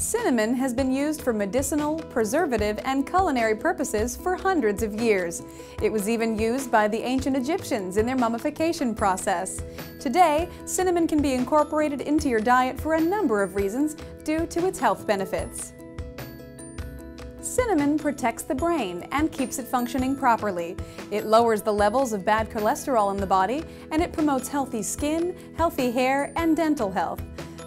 Cinnamon has been used for medicinal, preservative, and culinary purposes for hundreds of years. It was even used by the ancient Egyptians in their mummification process. Today, cinnamon can be incorporated into your diet for a number of reasons due to its health benefits. Cinnamon protects the brain and keeps it functioning properly. It lowers the levels of bad cholesterol in the body and it promotes healthy skin, healthy hair, and dental health.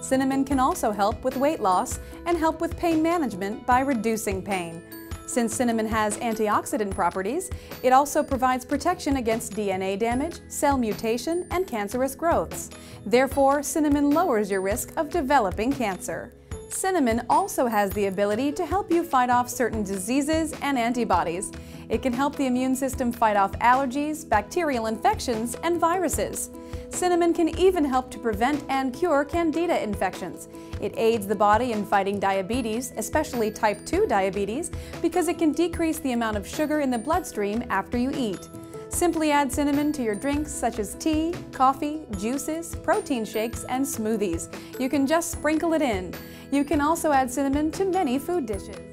Cinnamon can also help with weight loss and help with pain management by reducing pain. Since cinnamon has antioxidant properties, it also provides protection against DNA damage, cell mutation, and cancerous growths. Therefore, cinnamon lowers your risk of developing cancer. Cinnamon also has the ability to help you fight off certain diseases and antibodies. It can help the immune system fight off allergies, bacterial infections, and viruses. Cinnamon can even help to prevent and cure candida infections. It aids the body in fighting diabetes, especially type 2 diabetes, because it can decrease the amount of sugar in the bloodstream after you eat. Simply add cinnamon to your drinks such as tea, coffee, juices, protein shakes, and smoothies. You can just sprinkle it in. You can also add cinnamon to many food dishes.